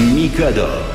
Mikado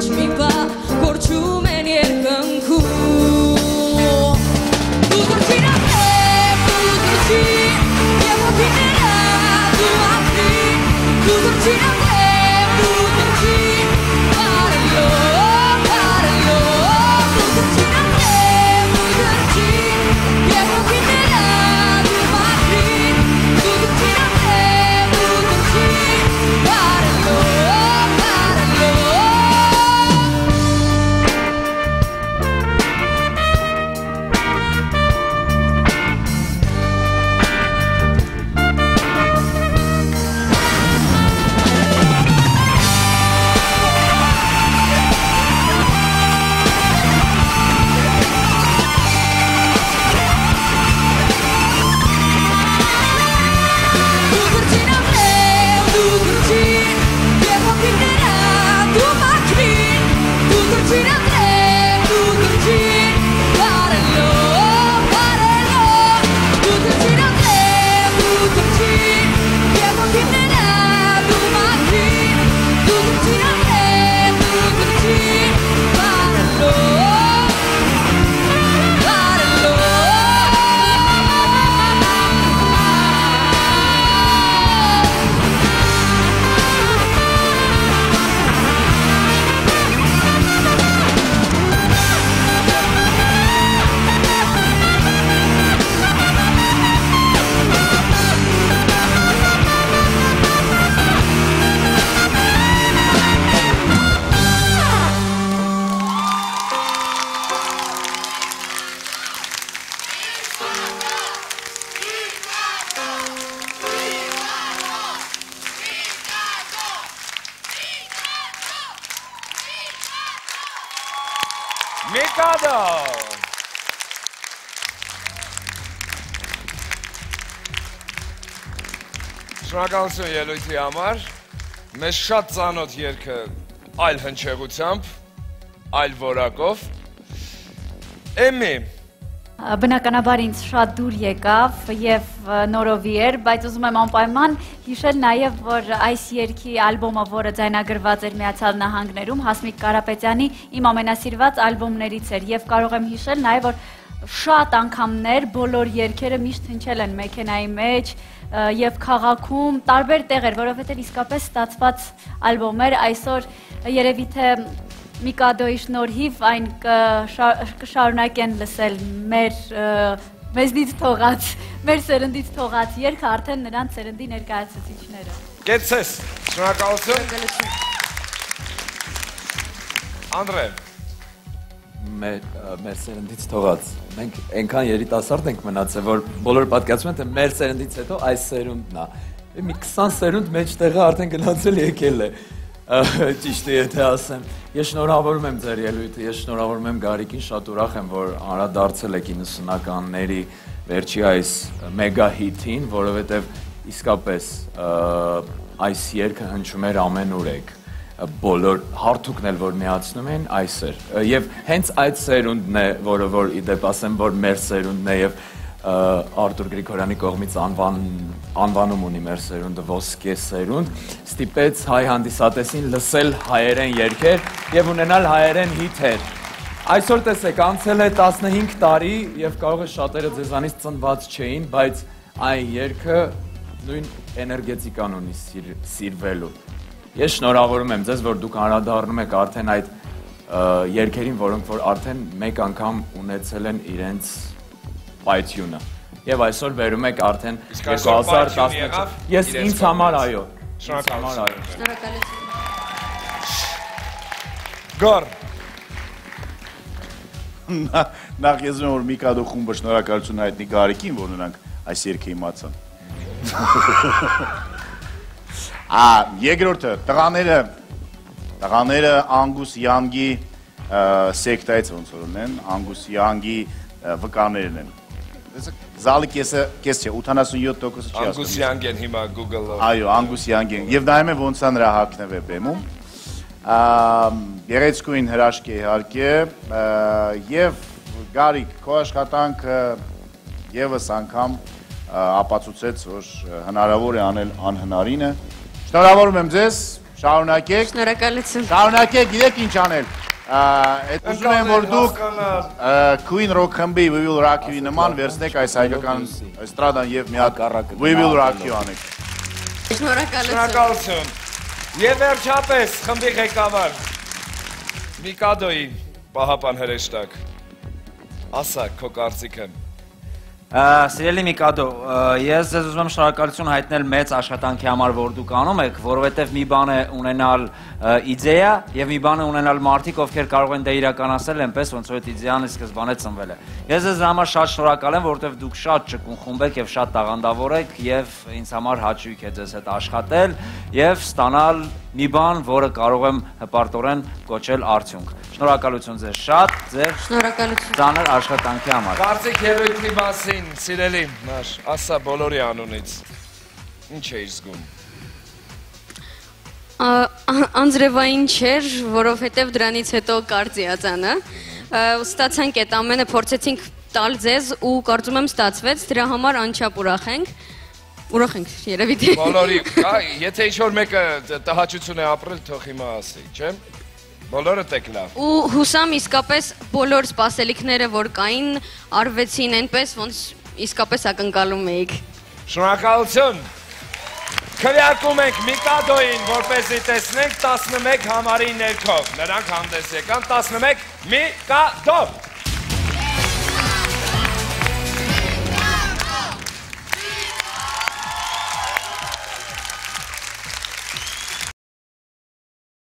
բարում ամբերջ մի բա կորչում են երկնքում Mikado Շնորհակալություն ելույթի համար։ Մեզ շատ ծանոթ երգը այլ հնչեղությամբ, այլ որակով։ Էմի, Բնականաբար ինձ շատ դուր եկավ եւ նորովի էր, բայց ուզում եմ անպայման հիշել նաեւ, որ այս երգի ալբոմը, որը ձայնագրված էր Միացյալ Նահանգներում, Հասմիկ Կարապետյանի իմ ամենասիրված ալբոմներից էր եւ կարող եմ հիշել նաեւ, որ շատ անգամներ բոլոր երգերը միշտ հնչել են մեքենայի մեջ եւ քաղաքում տարբեր տեղեր, որովհետեւ իսկապես ստացված ալբոմ էր այսօր երևի թե Միկադոյի շնորհիվ այն կշա- կշարունակեն լսել մեր մեզնից թողած, մեր սերնդից թողած երգը արդեն նրանց սերնդի ներկայացուցիչները։ կեցես։ Շնորհակալություն։ Անդրե, մեր մեր սերնդից թողած։ Մենք այնքան երիտասարդ ենք մնացել, որ բոլորը պատկացնում են, թե մեր սերնդից հետո այս սերունդն է։ Մի 20 սերունդ մեջտեղը արդեն գնացել եկել է։ Ա, Ա, Ճիշտ է, եթե ասեմ։ Ես շնորհավորում եմ ձեր ելույթը, ես շնորհավորում եմ Գարիկին, շատ ուրախ եմ, որ անդրադարձել եք 90-ականների վերջի այս մեգա հիթին, որովհետև իսկապես այս երգը հնչում էր ամեն օրեք բոլոր հարթուկն էլ որ միացնում են այս էր եւ հենց այդ սերունդն է որը որ իդեպ ասեմ որ մեր սերունդն է եւ Արտուր Գրիգորյանի կողմից անվան անվանում ունի մեր սերունդը ոսկե սերունդ ստիպեց հայ հանդիսատեսին լսել հայերեն երգեր եւ ունենալ հայերեն հիթեր այսօր տեսեք անցել է 15 տարի եւ կարող է շատերը ձեզանից ծնված չէին բայց այն երգը նույն էներգետիկան ունի սիր, սիրվելու Ես շնորհավորում եմ ձեզ, որ դուք անդրադառնում եք արդեն այդ ը, երգերին, որոնք որ արդեն մեկ անգամ ունեցել են իրենց պայթյունը։ Եվ այսօր վերում եք արդեն Իսկ այսօր պայթյուն 2016։ եղավ Ես իրենց ինձ համար այո։ այո։ Շնորհակալություն։ Գոր, Նա- Նախ ես ուզում եմ, որ Միկադո խումբը շնորհակալություն հայտնի Գարիկին, որ նրանք այս երգը իմացան։ Ա, երկրորդը, տղաները տղաները Անգուս Յանգի սեկտայից ոնց որ ունեն, Անգուս Յանգի վկաներն են։ Զալի կեսը, կես չէ, 87%-ը չի Անգուս ասում։ Յանգեն հիմա Google-ով։ Այո, Անգուս Յանգեն։ Եվ նայում եմ ոնց է նրա հակն է բեմում։ Ա Երեցկույն հրաշք է իհարկե, եւ Գարիկ, քո աշխատանքը եւս անգամ ապացուցեց, որ հնարավոր է անել անհնարինը։ Շնորհավորում եմ ձեզ, շարունակեք, Շնորհակալություն։ շարունակեք, գիտեք ինչ անել։ Այդ ուզում եմ, որ դուք Queen Rock խմբի We Will Rock You-ի նման վերցնեք այս հայկական էստրադան եւ մի հատ We Will Rock You անեք։ Շնորհակալություն։ Շնորհակալություն։ Եվ վերջապես խմբի ղեկավար Միկադոյի Պահապան հրեշտակ։ Ասա քո կարծիքը։ Սիրելի Միկադո, ես ձեզ ուզում եմ շնորհակալություն հայտնել մեծ աշխատանքի համար, որ դուք անում եք, որովհետև մի բան է ունենալ իդեա եւ մի բան է ունենալ մարդիկ, ովքեր կարող են դա իրականացնել այնպես, ոնց որ այդ իդեան սկզբանե ծնվել է։ Ես ձեզ համար շատ շնորհակալ եմ, որովհետև դուք շատ ճկուն խումբ եք եւ շատ տաղանդավոր եք եւ ինձ համար հաճույք է ձեզ հետ աշխատել եւ ստանալ մի բան, որը կարող եմ հպարտորեն կոչել արդյունք։ Շնորհակալություն ձեզ շատ ձեր Շնորհակալություն։ ծանր աշխատանքի համար։ Կարծիք ելույթի մասին, սիրելի, մար, ասա բոլորի անունից։ Ինչ էիր զգում։ Անձրևային չէր, որովհետև դրանից հետո կարծիածանը։ Ստացանք այդ ամենը, փորձեցինք տալ ձեզ ու կարծում եմ ստացվեց, դրա համար անչափ ուրախ ենք։ Ուրախ ենք, երևի թե։ Բոլորի, կա, եթե ինչ որ մեկը տհաճություն է ապրել, թող հիմա ասի, չէ՞։ Բոլորը տեք լավ։ Ու հուսամ իսկապես բոլոր սպասելիքները, որ կային, արվեցին այնպես, ոնց իսկապես ակնկալում էիք։ Շնորհակալություն։ Քվեարկում ենք Միկադոին, որպեսզի տեսնենք 11 համարի ներքո։ Նրանք հանդես եկան 11 Միկադո։